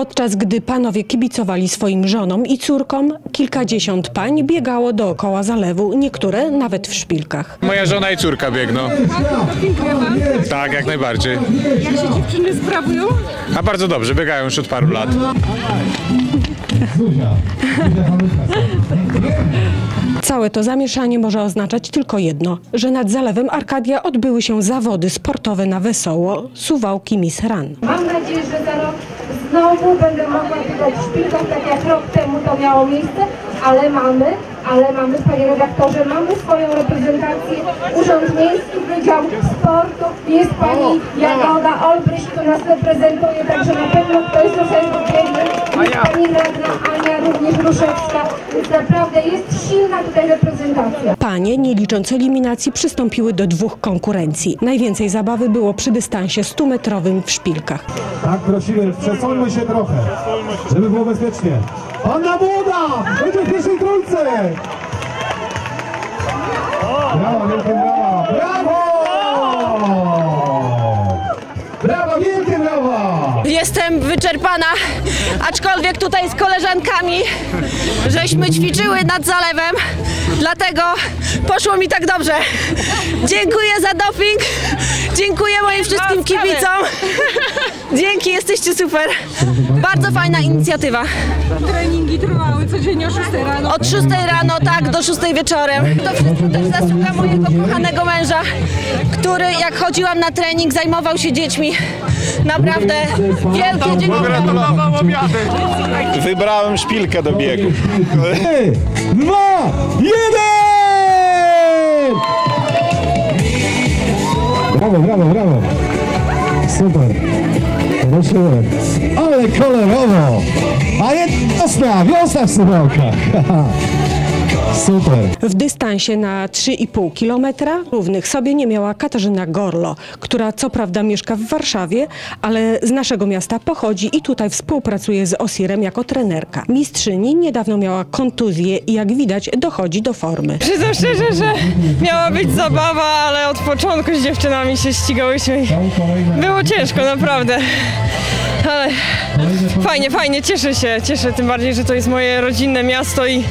Podczas gdy panowie kibicowali swoim żonom i córkom, kilkadziesiąt pań biegało dookoła zalewu, niektóre nawet w szpilkach. Moja żona i córka biegną. Tak, jak najbardziej. Jak się dziewczyny sprawują? A bardzo dobrze, biegają już od paru lat. Całe to zamieszanie może oznaczać tylko jedno, że nad zalewem Arkadia odbyły się zawody sportowe na wesoło Suwałki Miss Run. Mam nadzieję, że za rok znowu będę mogła biegać w szpilkach, tak jak rok temu to miało miejsce, ale mamy, ale mamy, panie redaktorze, mamy swoją reprezentację. Urząd Miejski Wydział Sportu, jest pani Jagoda Olbryś, która nas reprezentuje, także na pewno ktoś z urzędu biegnie, jest pani radna Ania również Ruszewska, więc naprawdę jest silna tutaj reprezentacja. Panie, nie licząc eliminacji, przystąpiły do dwóch konkurencji. Najwięcej zabawy było przy dystansie 100-metrowym w szpilkach. Tak, prosimy, przesuńmy się trochę, żeby było bezpiecznie. Panna Młoda! Będzie w pierwszej trójce! Brawo, wielkie brawa! Brawo! Jestem wyczerpana, aczkolwiek tutaj z koleżankami żeśmy ćwiczyły nad zalewem, dlatego poszło mi tak dobrze. Dziękuję za doping, dziękuję moim wszystkim kibicom. Dzięki, jesteście super. Bardzo fajna inicjatywa. Treningi trwały codziennie o 6 rano. Od 6 rano, tak, do 6 wieczorem. To wszystko też zasługa mojego kochanego męża, który jak chodziłam na trening zajmował się dziećmi. Naprawdę wielkie dziękuję. Wybrałem szpilkę do biegu. Dwa, jeden! Brawo, brawo, brawo! Super! Ruszyłem. Ale kolorowo! A wiosna, wiosna w Suwałkach! Super! W dystansie na 3,5 kilometra równych sobie nie miała Katarzyna Gorlo, która co prawda mieszka w Warszawie, ale z naszego miasta pochodzi i tutaj współpracuje z Osirem jako trenerka. Mistrzyni niedawno miała kontuzję i jak widać dochodzi do formy. Przyznam szczerze, że miała być zabawa, ale od początku z dziewczynami się ścigałyśmy i było ciężko, naprawdę. Ale fajnie, fajnie, cieszę się, cieszę tym bardziej, że to jest moje rodzinne miasto i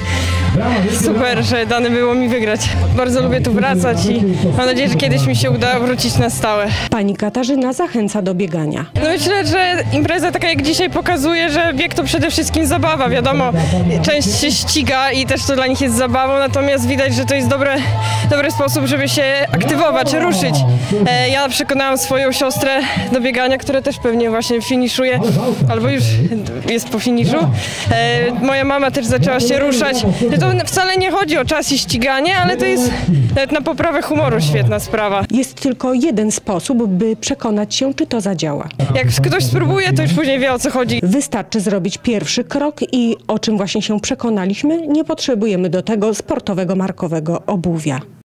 super, że dane było mi wygrać. Bardzo lubię tu wracać i mam nadzieję, że kiedyś mi się uda wrócić na stałe. Pani Katarzyna zachęca do biegania. No myślę, że impreza taka jak dzisiaj pokazuje, że bieg to przede wszystkim zabawa. Wiadomo, część się ściga i też to dla nich jest zabawą, natomiast widać, że to jest dobre, dobry sposób, żeby się aktywować, ruszyć. E, ja przekonałam swoją siostrę do biegania, która też pewnie właśnie finiszuje, albo już jest po finiszu. E, moja mama też zaczęła się ruszać. To wcale nie chodzi o czas i ściganie, ale to jest nawet na poprawę humoru świetna sprawa. Jest tylko jeden sposób, by przekonać się, czy to zadziała. Jak ktoś spróbuje, to już później wie o co chodzi. Wystarczy zrobić pierwszy krok i o czym właśnie się przekonaliśmy, nie potrzebujemy do tego sportowego markowego obuwia.